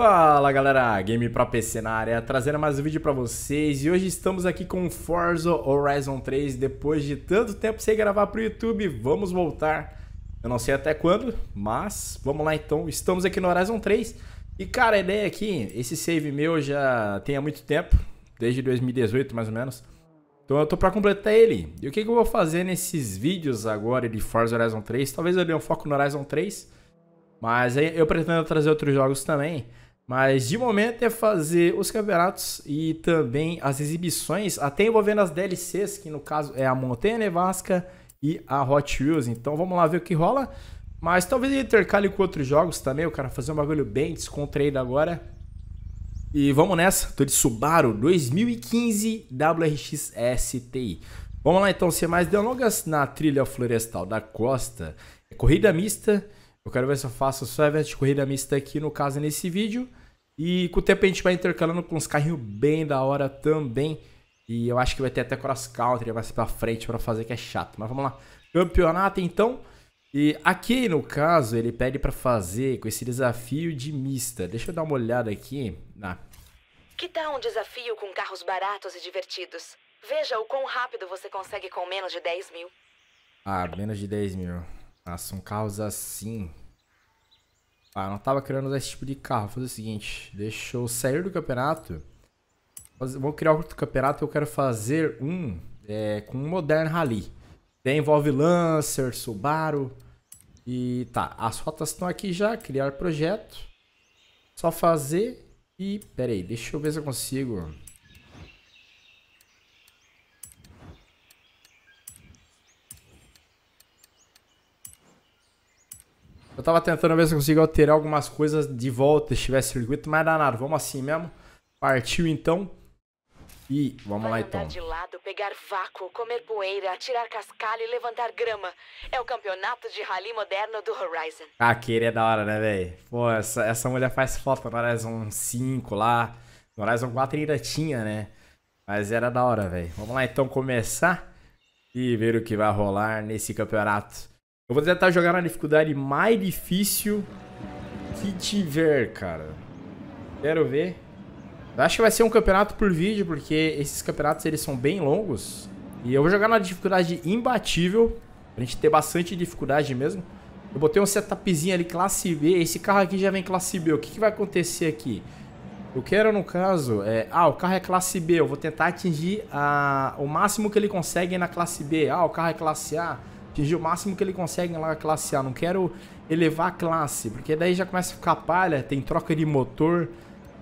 Fala galera, Game Pro PC na área, trazendo mais um vídeo pra vocês. E hoje estamos aqui com Forza Horizon 3 depois de tanto tempo sem gravar pro YouTube, vamos voltar, eu não sei até quando, mas vamos lá então, estamos aqui no Horizon 3 e cara, a ideia aqui, esse save meu já tem há muito tempo, desde 2018 mais ou menos, então eu tô pra completar ele, e o que, que eu vou fazer nesses vídeos agora de Forza Horizon 3, talvez eu dê um foco no Horizon 3, mas eu pretendo trazer outros jogos também. Mas de momento é fazer os campeonatos e também as exibições, até envolvendo as DLCs, que no caso é a Montanha Nevasca e a Hot Wheels. Então vamos lá ver o que rola. Mas talvez ele intercale com outros jogos também, o cara fazer um bagulho bem descontraído agora. E vamos nessa, tô de Subaru 2015 WRX STI. Vamos lá então, sem mais delongas, na trilha florestal da costa. É corrida mista, eu quero ver se eu faço só evento de corrida mista aqui, no caso, nesse vídeo. E com o tempo a gente vai intercalando com uns carrinhos bem da hora também. E eu acho que vai ter até cross country mais pra frente para fazer, que é chato. Mas vamos lá. Campeonato então. E aqui no caso ele pede para fazer com esse desafio de mista. Deixa eu dar uma olhada aqui. Ah. Que tal um desafio com carros baratos e divertidos? Veja o quão rápido você consegue com menos de 10 mil. Ah, menos de 10 mil. Ah, são carros assim. Ah, não tava usar esse tipo de carro. Vou fazer o seguinte, deixa eu sair do campeonato. Vou criar outro campeonato eu quero fazer um é, com um Modern Rally. Daí envolve Lancer, Subaru. E tá, as rotas estão aqui já, criar projeto. Só fazer e... Pera aí, deixa eu ver se eu consigo... Eu tava tentando ver se eu consigo alterar algumas coisas de volta se tivesse circuito, mas danado. Vamos assim mesmo. Partiu então. E vamos Vai lá então. de lado, pegar vácuo, comer poeira, atirar cascalho e levantar grama. É o campeonato de rally moderno do Horizon. Ah, aquele é da hora, né, velho? Pô, essa, essa mulher faz falta no Horizon 5 lá. No Horizon 4 ainda tinha, né? Mas era da hora, velho. Vamos lá então começar e ver o que vai rolar nesse campeonato. Eu vou tentar jogar na dificuldade mais difícil que tiver, cara. Quero ver. Acho que vai ser um campeonato por vídeo, porque esses campeonatos eles são bem longos. E eu vou jogar na dificuldade imbatível, pra gente ter bastante dificuldade mesmo. Eu botei um setupzinho ali classe B, esse carro aqui já vem classe B. O que, que vai acontecer aqui? Eu quero, no caso, é... Ah, o carro é classe B, eu vou tentar atingir a... o máximo que ele consegue na classe B. Ah, o carro é classe A atingir o máximo que ele consegue lá classe A. Não quero elevar a classe, porque daí já começa a ficar palha, tem troca de motor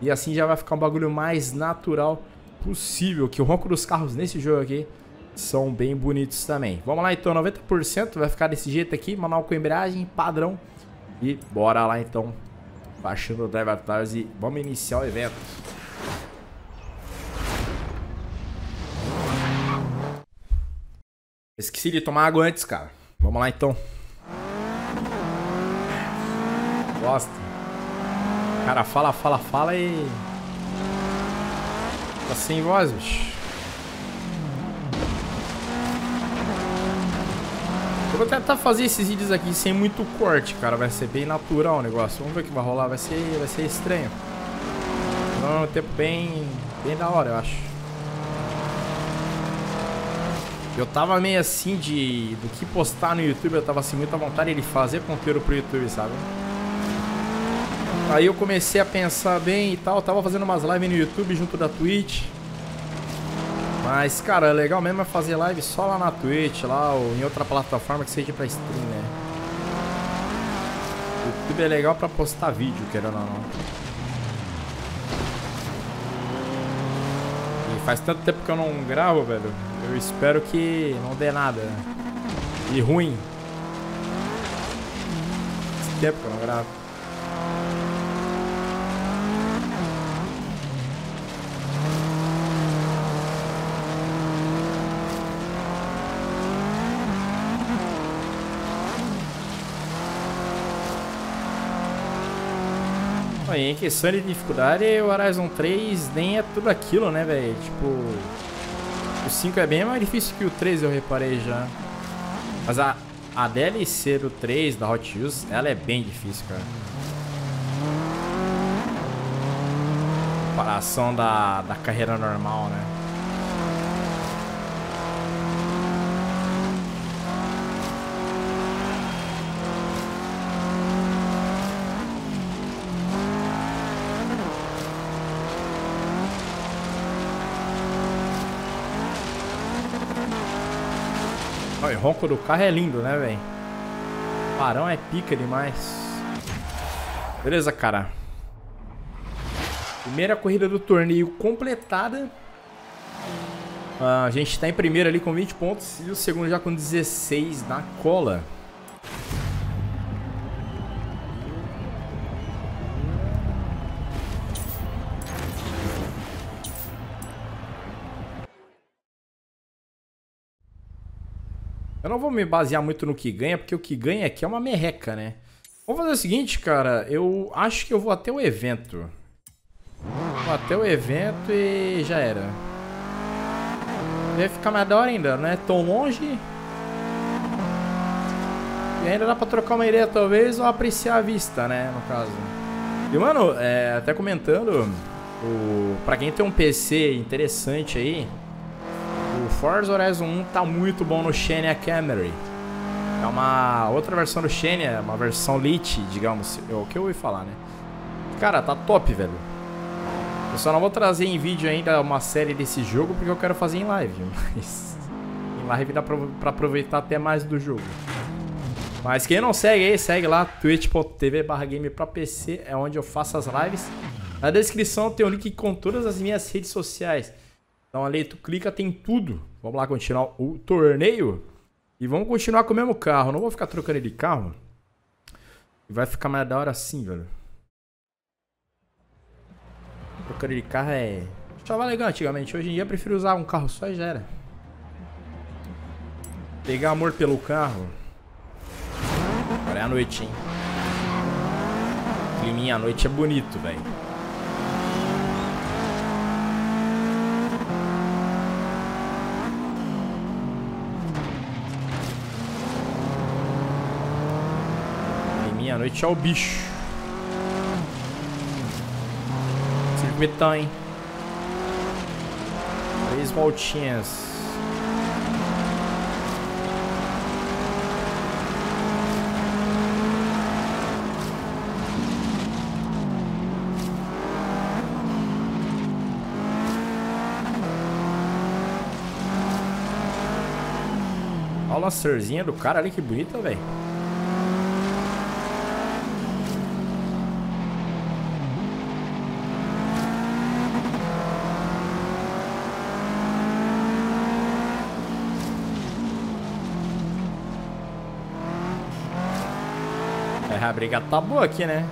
e assim já vai ficar um bagulho mais natural possível. Que o ronco dos carros nesse jogo aqui são bem bonitos também. Vamos lá então, 90% vai ficar desse jeito aqui, manual com embreagem, padrão. E bora lá então, baixando o Driver Tires e vamos iniciar o evento. Esqueci de tomar água antes, cara. Vamos lá então. Gosta. Cara, fala, fala, fala e. Tá sem voz, bicho. Eu vou tentar fazer esses vídeos aqui sem muito corte, cara. Vai ser bem natural o negócio. Vamos ver o que vai rolar. Vai ser, vai ser estranho. Não, um tempo bem, bem da hora, eu acho. Eu tava meio assim de... Do que postar no YouTube, eu tava assim, muita vontade de fazer conteúdo pro YouTube, sabe? Aí eu comecei a pensar bem e tal, tava fazendo umas lives no YouTube junto da Twitch. Mas, cara, legal mesmo é fazer live só lá na Twitch, lá ou em outra plataforma que seja pra stream, né? O YouTube é legal pra postar vídeo, querendo ou não. faz tanto tempo que eu não gravo, velho. Eu espero que não dê nada. E ruim. Faz tempo que eu não gravo. Em questão de dificuldade, o Horizon 3 nem é tudo aquilo, né, velho? Tipo, 5 é bem mais difícil que o 3, eu reparei já. Mas a, a DLC do 3, da Hot Wheels, ela é bem difícil, cara. Comparação da, da carreira normal, né? Ronco do carro é lindo, né, velho? Parão é pica demais. Beleza, cara. Primeira corrida do torneio completada. Uh, a gente está em primeiro ali com 20 pontos e o segundo já com 16 na cola. Não vou me basear muito no que ganha, porque o que ganha aqui é uma merreca, né? Vamos fazer o seguinte, cara. Eu acho que eu vou até o evento. Vou até o evento e já era. Deve ficar mais da hora ainda, não é tão longe. E ainda dá pra trocar uma ideia, talvez, ou apreciar a vista, né, no caso. E, mano, é, até comentando, o, pra quem tem um PC interessante aí, Forza Horizon 1 tá muito bom no Xenia Camry. É uma outra versão do Xenia, uma versão Lite, digamos, é o que eu ouvi falar, né? Cara, tá top, velho. Eu só não vou trazer em vídeo ainda uma série desse jogo porque eu quero fazer em live, mas em live dá pra, pra aproveitar até mais do jogo. Mas quem não segue aí, segue lá, twitch.tv barra game pra PC, é onde eu faço as lives. Na descrição tem um link com todas as minhas redes sociais. Então ali tu clica, tem tudo. Vamos lá continuar o torneio. E vamos continuar com o mesmo carro. Não vou ficar trocando de carro. Vai ficar mais da hora assim, velho. Trocando de carro é... Achava legal antigamente. Hoje em dia eu prefiro usar um carro só e já era. Pegar amor pelo carro. Agora é a noite, hein. Climinha à noite é bonito, velho. Meia-noite é o bicho. Circuitão, hein? Três voltinhas. Olha a lancerzinha do cara ali, que bonita, velho. A briga tá boa aqui, né?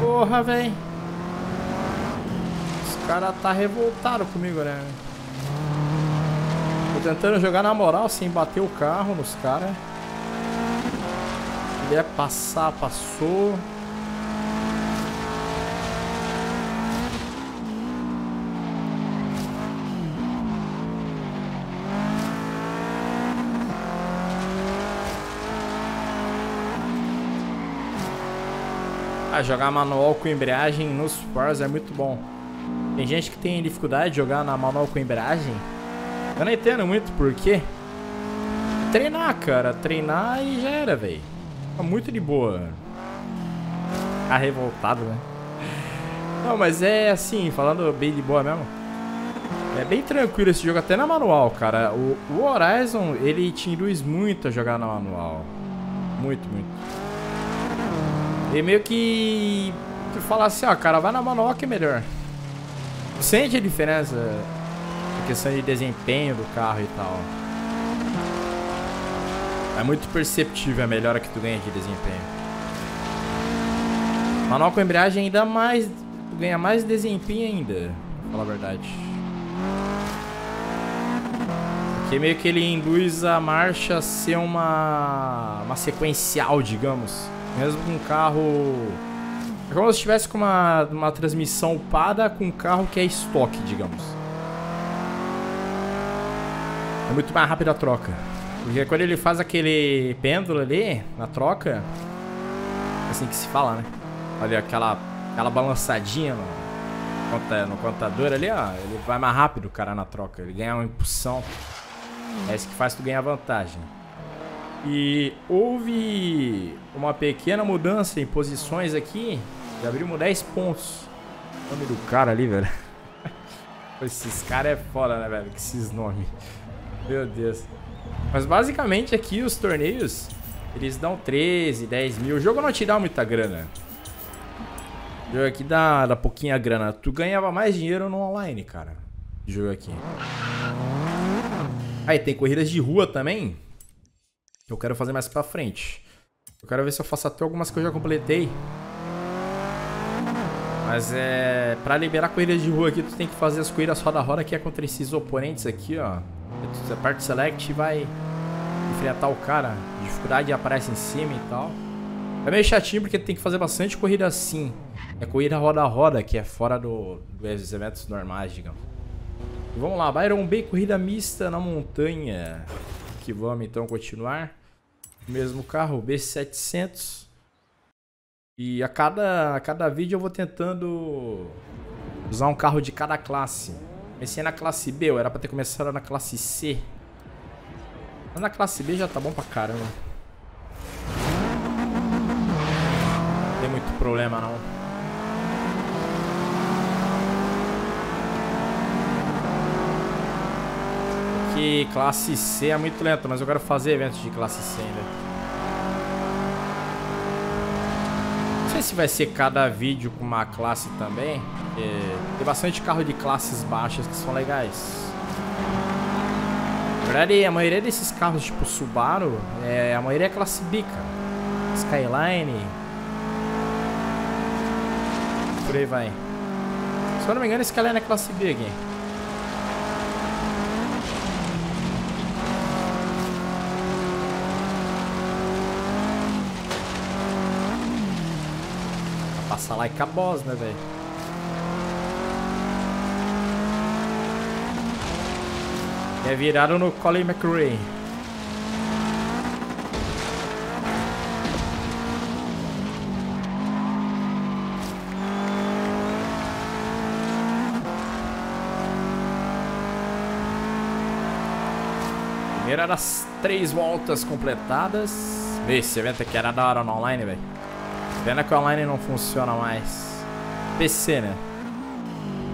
Porra, velho. Os caras tá revoltado comigo, né? Tô tentando jogar na moral sem bater o carro nos caras. Ele ia passar, passou. Jogar manual com embreagem nos Forza é muito bom. Tem gente que tem dificuldade de jogar na manual com embreagem. Eu não entendo muito por quê. Treinar, cara. Treinar e já era, velho. Tá muito de boa. Tá revoltado, né? Não, mas é assim, falando bem de boa mesmo. É bem tranquilo esse jogo, até na manual, cara. O Horizon, ele te induz muito a jogar na manual. Muito, muito. E meio que fala assim, ó, cara, vai na manual que é melhor. Sente a diferença em questão de desempenho do carro e tal. É muito perceptível a melhora que tu ganha de desempenho. Manual com embreagem ainda mais... Tu ganha mais desempenho ainda, pra falar a verdade. Porque meio que ele induz a marcha a ser uma... Uma sequencial, digamos. Mesmo com um carro... É como se estivesse com uma, uma transmissão upada com um carro que é estoque, digamos. É muito mais rápido a troca. Porque quando ele faz aquele pêndulo ali, na troca, é assim que se fala, né? Olha aquela, aquela balançadinha no, conta, no contador ali, ó. Ele vai mais rápido, o cara, na troca. Ele ganha uma impulsão. É isso que faz tu ganhar vantagem. E houve uma pequena mudança em posições aqui. Já abrimos 10 pontos. O nome do cara ali, velho. Esses caras é foda, né, velho? Que esses nomes. Meu Deus. Mas basicamente aqui os torneios, eles dão 13, 10 mil. O jogo não te dá muita grana. O jogo aqui dá, dá pouquinha grana. Tu ganhava mais dinheiro no online, cara. Jogo aqui. Aí tem corridas de rua também. Eu quero fazer mais pra frente. Eu quero ver se eu faço até algumas que eu já completei. Mas é... Pra liberar corridas de rua aqui, tu tem que fazer as corridas roda-roda que é contra esses oponentes aqui, ó. Você parte select vai enfrentar o cara. Dificuldade aparece em cima e tal. É meio chatinho porque tem que fazer bastante corrida assim. É corrida roda-roda, que é fora do, dos eventos normais, digamos. E vamos lá, Byron B, corrida mista na montanha. Que vamos então continuar. Mesmo carro, B700. E a cada, a cada vídeo eu vou tentando usar um carro de cada classe. Comecei na classe B, eu era pra ter começado na classe C. Mas na classe B já tá bom pra caramba. Não tem muito problema não. Porque classe C é muito lento, mas eu quero fazer eventos de classe C ainda. sei se vai ser cada vídeo com uma classe também. tem bastante carro de classes baixas que são legais. Na verdade, a maioria desses carros, tipo Subaru, é, a maioria é classe B, cara. Skyline. Por aí vai. Se eu não me engano, Skyline é classe B aqui. Passar lá e cabos, né, velho? É virado no Colin McRae. Primeira das três voltas completadas. Esse evento aqui era da hora no online, velho. Pena que o online não funciona mais. PC, né?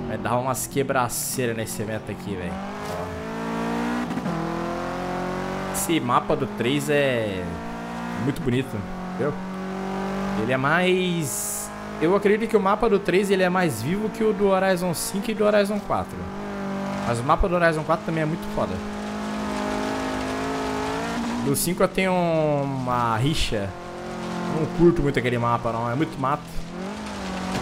Vai dar umas quebraceiras nesse evento aqui, velho. Esse mapa do 3 é muito bonito, entendeu? Ele é mais... Eu acredito que o mapa do 3 ele é mais vivo que o do Horizon 5 e do Horizon 4. Mas o mapa do Horizon 4 também é muito foda. Do 5 eu tenho uma rixa não curto muito aquele mapa, não. É muito mato.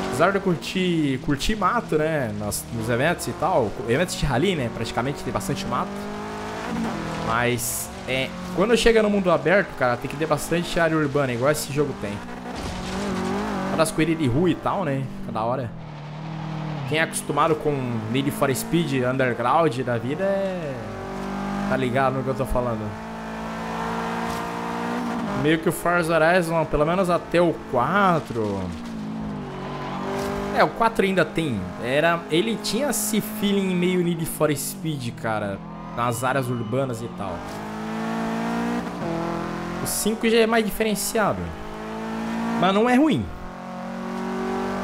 Apesar de eu curtir, curtir mato, né? Nos, nos eventos e tal. Eventos de rally, né? Praticamente tem bastante mato. Mas, é, quando chega no mundo aberto, cara, tem que ter bastante área urbana, igual esse jogo tem. Das corridas de rua e tal, né? Fica da hora. Quem é acostumado com Need for Speed Underground da vida é... Tá ligado no que eu tô falando meio que o Forza Horizon, pelo menos até o 4. É, o 4 ainda tem. Era, ele tinha esse feeling meio Need for Speed, cara, nas áreas urbanas e tal. O 5 já é mais diferenciado. Mas não é ruim.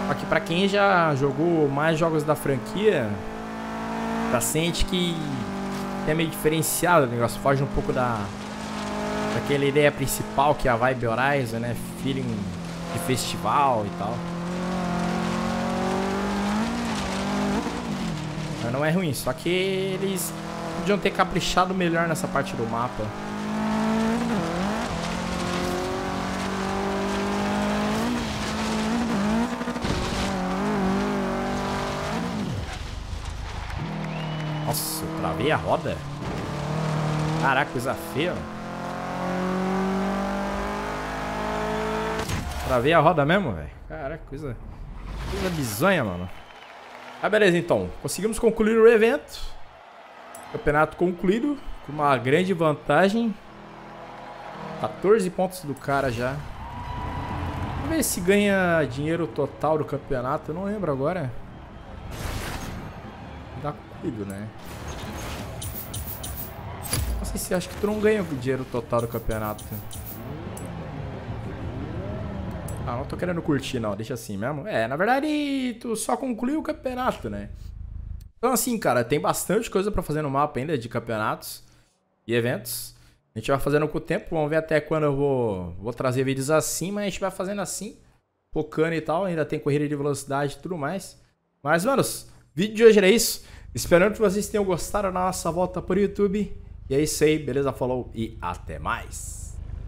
Só que pra quem já jogou mais jogos da franquia, já sente que é meio diferenciado o negócio, foge um pouco da, Aquela ideia principal que é a vibe Horizon, né? Feeling de festival e tal. Mas não é ruim, só que eles podiam ter caprichado melhor nessa parte do mapa. Nossa, eu travei a roda? Caraca, coisa feia. Travei a roda mesmo, velho. Caraca, coisa, coisa bizonha, mano. Ah, beleza, então. Conseguimos concluir o evento. Campeonato concluído. Com uma grande vantagem. 14 pontos do cara já. Vamos ver se ganha dinheiro total do campeonato. Eu não lembro agora. Dá cuido, né? Sei se acho que tu não ganha o dinheiro total do campeonato. Ah, não tô querendo curtir não, deixa assim mesmo. É, na verdade, tu só concluiu o campeonato, né? Então assim, cara, tem bastante coisa pra fazer no mapa ainda de campeonatos e eventos. A gente vai fazendo com o tempo, vamos ver até quando eu vou, vou trazer vídeos assim, mas a gente vai fazendo assim, focando e tal. Ainda tem corrida de velocidade e tudo mais. Mas, manos, vídeo de hoje era isso. Esperando que vocês tenham gostado da nossa volta por YouTube. E é isso aí, beleza? Falou e até mais.